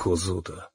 Козута.